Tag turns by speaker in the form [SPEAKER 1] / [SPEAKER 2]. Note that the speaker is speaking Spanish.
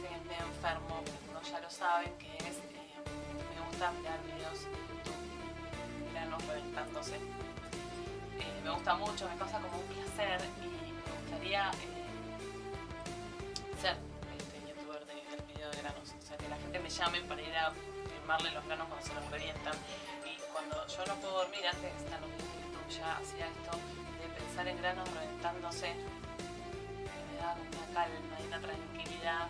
[SPEAKER 1] medio enfermo, algunos ya lo saben, que es, eh, me gusta mirar videos de YouTube, granos reventándose. Eh, me gusta mucho, me causa como un placer y me gustaría eh, ser este, youtuber de, del video de granos. O sea, que la gente me llame para ir a filmarle los granos cuando se los revientan. Y cuando yo no puedo dormir, antes de estar en YouTube ya hacía esto de pensar en granos reventándose. Me da una calma y una tranquilidad